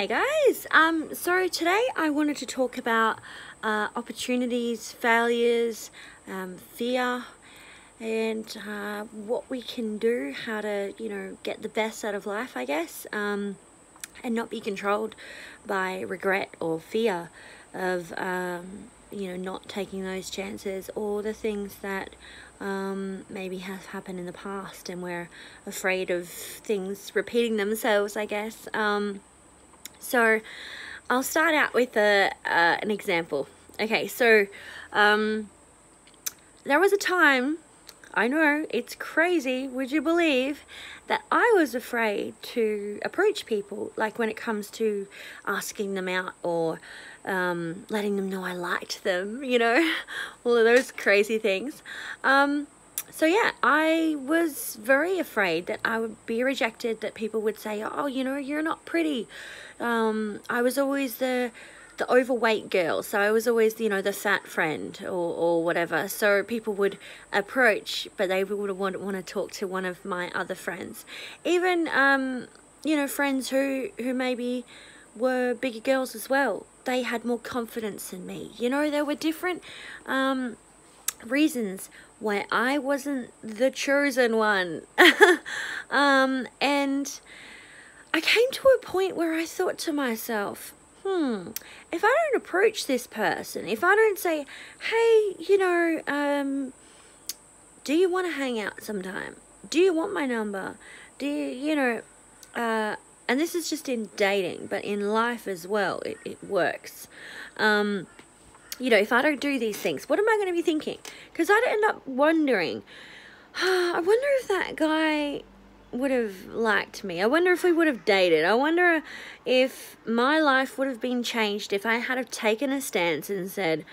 Hi guys. Um, so today I wanted to talk about uh, opportunities, failures, um, fear, and uh, what we can do, how to you know get the best out of life, I guess, um, and not be controlled by regret or fear of um, you know not taking those chances or the things that um, maybe have happened in the past and we're afraid of things repeating themselves, I guess. Um, so I'll start out with a, uh, an example. Okay, so um, there was a time, I know it's crazy, would you believe, that I was afraid to approach people, like when it comes to asking them out or um, letting them know I liked them, you know, all of those crazy things. Um, so yeah, I was very afraid that I would be rejected, that people would say, oh, you know, you're not pretty. Um, I was always the the overweight girl, so I was always, you know, the fat friend or, or whatever. So people would approach, but they would want, want to talk to one of my other friends. Even, um, you know, friends who, who maybe were bigger girls as well. They had more confidence in me. You know, there were different um, reasons why I wasn't the chosen one. um, and I came to a point where I thought to myself, hmm, if I don't approach this person, if I don't say, hey, you know, um, do you want to hang out sometime? Do you want my number? Do you, you know, uh, and this is just in dating, but in life as well, it, it works. Um, you know, if I don't do these things, what am I going to be thinking? Because I'd end up wondering, oh, I wonder if that guy would have liked me. I wonder if we would have dated. I wonder if my life would have been changed if I had have taken a stance and said,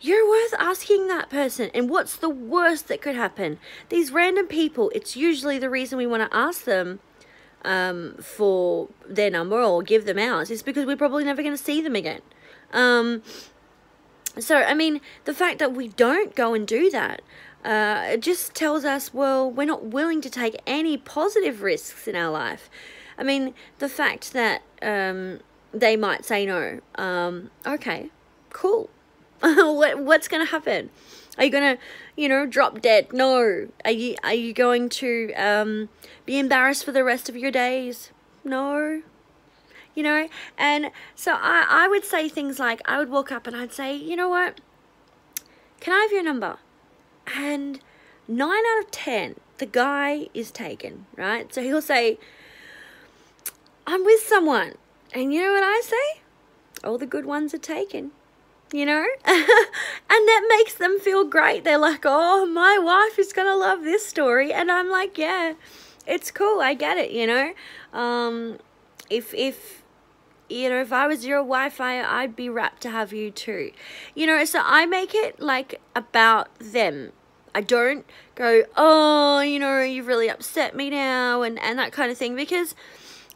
you're worth asking that person. And what's the worst that could happen? These random people, it's usually the reason we want to ask them um, for their number or give them ours is because we're probably never going to see them again. Um, so, I mean, the fact that we don't go and do that, uh, it just tells us, well, we're not willing to take any positive risks in our life. I mean, the fact that um, they might say no, um, okay, cool. what, what's going to happen? Are you gonna, you know, drop dead? No. Are you are you going to um, be embarrassed for the rest of your days? No. You know, and so I I would say things like I would walk up and I'd say, you know what? Can I have your number? And nine out of ten, the guy is taken, right? So he'll say, I'm with someone. And you know what I say? All the good ones are taken you know? and that makes them feel great. They're like, oh, my wife is going to love this story. And I'm like, yeah, it's cool. I get it, you know? Um, if, if, you know, if I was your wife, I, I'd be rapt to have you too. You know, so I make it like about them. I don't go, oh, you know, you've really upset me now and, and that kind of thing because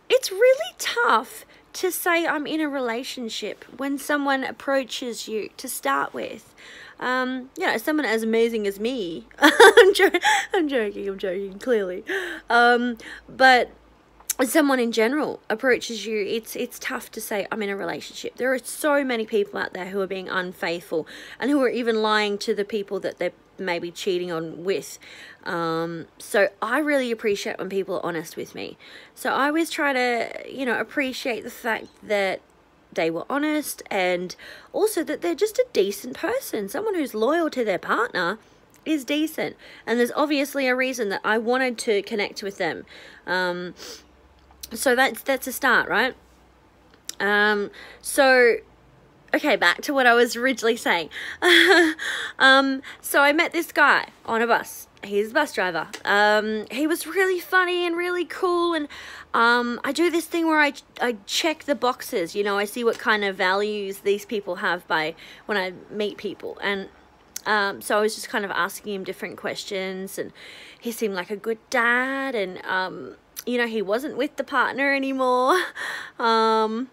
it's really tough to say I'm in a relationship when someone approaches you to start with. Um, you know, someone as amazing as me. I'm, jo I'm joking, I'm joking, clearly. Um, but someone in general approaches you, it's it's tough to say I'm in a relationship. There are so many people out there who are being unfaithful and who are even lying to the people that they're maybe cheating on with. Um, so I really appreciate when people are honest with me. So I always try to, you know, appreciate the fact that they were honest and also that they're just a decent person. Someone who's loyal to their partner is decent. And there's obviously a reason that I wanted to connect with them. Um, so that's that's a start, right? Um, so okay, back to what I was originally saying. um, so I met this guy on a bus. He's a bus driver. Um, he was really funny and really cool, and um, I do this thing where I I check the boxes. You know, I see what kind of values these people have by when I meet people, and um, so I was just kind of asking him different questions, and he seemed like a good dad, and um, you know, he wasn't with the partner anymore. Um,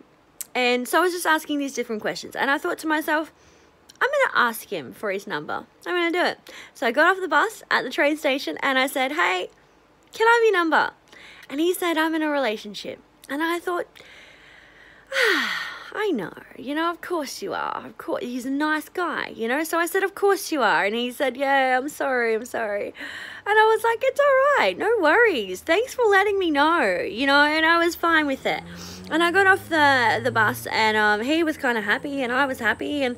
and so I was just asking these different questions. And I thought to myself, I'm going to ask him for his number. I'm going to do it. So I got off the bus at the train station and I said, hey, can I have your number? And he said, I'm in a relationship. And I thought, I know, you know, of course you are. Of course, he's a nice guy, you know. So I said, Of course you are. And he said, Yeah, I'm sorry, I'm sorry. And I was like, It's all right, no worries. Thanks for letting me know, you know. And I was fine with it. And I got off the, the bus, and um, he was kind of happy, and I was happy. And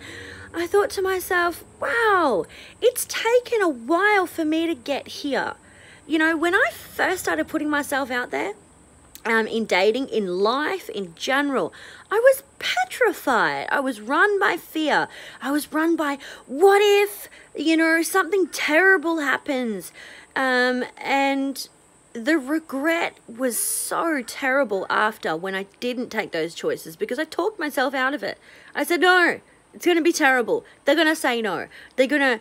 I thought to myself, Wow, it's taken a while for me to get here. You know, when I first started putting myself out there, um, in dating, in life, in general. I was petrified. I was run by fear. I was run by what if, you know, something terrible happens. Um, and the regret was so terrible after when I didn't take those choices because I talked myself out of it. I said, no, it's going to be terrible. They're going to say no. They're going to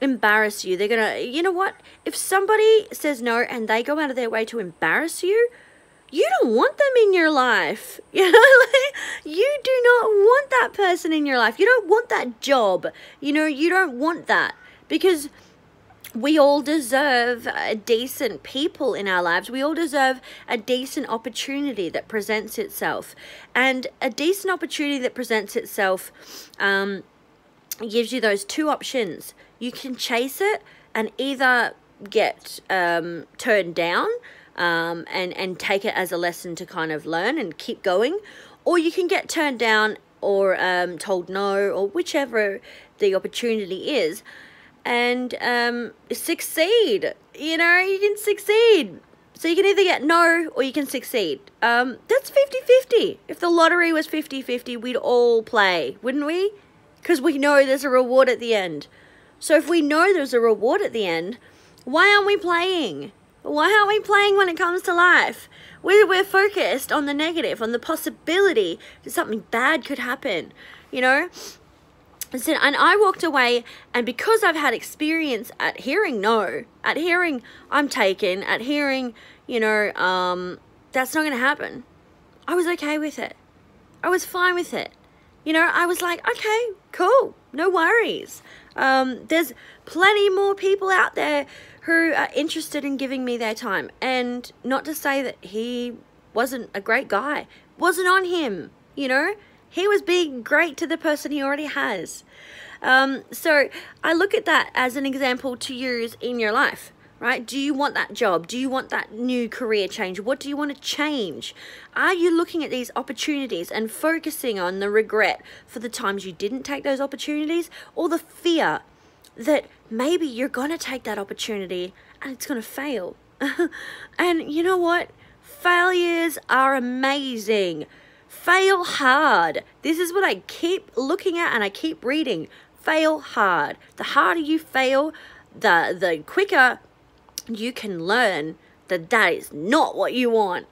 embarrass you. They're going to, you know what? If somebody says no and they go out of their way to embarrass you, you don't want them in your life. You know, like, you do not want that person in your life. You don't want that job. You know, you don't want that because we all deserve a decent people in our lives. We all deserve a decent opportunity that presents itself. And a decent opportunity that presents itself um, gives you those two options. You can chase it and either get um, turned down um, and and take it as a lesson to kind of learn and keep going, or you can get turned down or um, told no or whichever the opportunity is, and um, succeed. You know, you can succeed. So you can either get no or you can succeed. Um, that's 50-50. If the lottery was 50-50, we'd all play, wouldn't we? Because we know there's a reward at the end. So if we know there's a reward at the end, why aren't we playing? Why aren't we playing when it comes to life? We're, we're focused on the negative, on the possibility that something bad could happen, you know? And, so, and I walked away, and because I've had experience at hearing no, at hearing I'm taken, at hearing, you know, um, that's not going to happen, I was okay with it. I was fine with it. You know, I was like, okay, cool, no worries. Um, there's plenty more people out there who are interested in giving me their time. And not to say that he wasn't a great guy, wasn't on him, you know? He was being great to the person he already has. Um, so I look at that as an example to use in your life, right? Do you want that job? Do you want that new career change? What do you want to change? Are you looking at these opportunities and focusing on the regret for the times you didn't take those opportunities or the fear that maybe you're going to take that opportunity and it's going to fail. and you know what? Failures are amazing. Fail hard. This is what I keep looking at and I keep reading. Fail hard. The harder you fail, the the quicker you can learn that that is not what you want.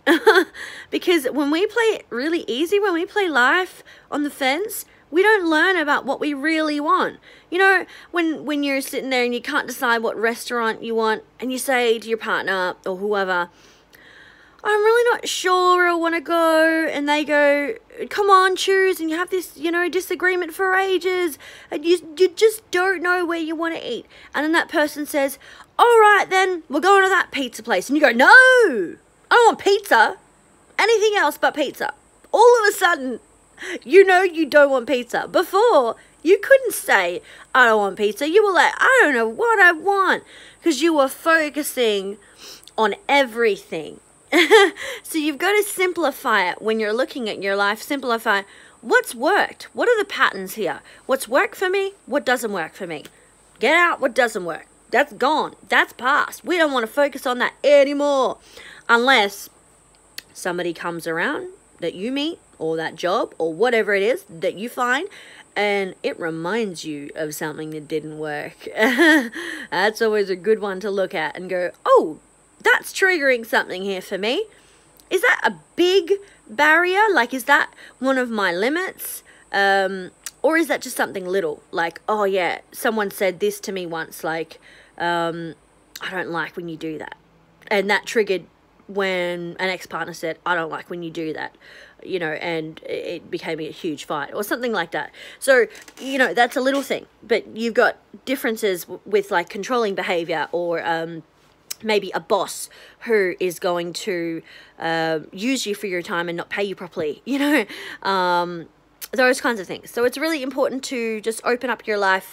because when we play it really easy, when we play life on the fence, we don't learn about what we really want. You know, when when you're sitting there and you can't decide what restaurant you want and you say to your partner or whoever, I'm really not sure where I want to go and they go, "Come on, choose." And you have this, you know, disagreement for ages and you you just don't know where you want to eat. And then that person says, "All right, then, we're going to that pizza place." And you go, "No! I don't want pizza. Anything else but pizza." All of a sudden, you know you don't want pizza. Before, you couldn't say, I don't want pizza. You were like, I don't know what I want. Because you were focusing on everything. so you've got to simplify it when you're looking at your life. Simplify what's worked. What are the patterns here? What's worked for me? What doesn't work for me? Get out what doesn't work. That's gone. That's past. We don't want to focus on that anymore. Unless somebody comes around that you meet or that job or whatever it is that you find and it reminds you of something that didn't work. that's always a good one to look at and go, oh, that's triggering something here for me. Is that a big barrier? Like, is that one of my limits? Um, or is that just something little? Like, oh, yeah, someone said this to me once, like, um, I don't like when you do that. And that triggered when an ex partner said, I don't like when you do that, you know, and it became a huge fight or something like that. So, you know, that's a little thing, but you've got differences with like controlling behavior or, um, maybe a boss who is going to uh, use you for your time and not pay you properly, you know, um, those kinds of things. So it's really important to just open up your life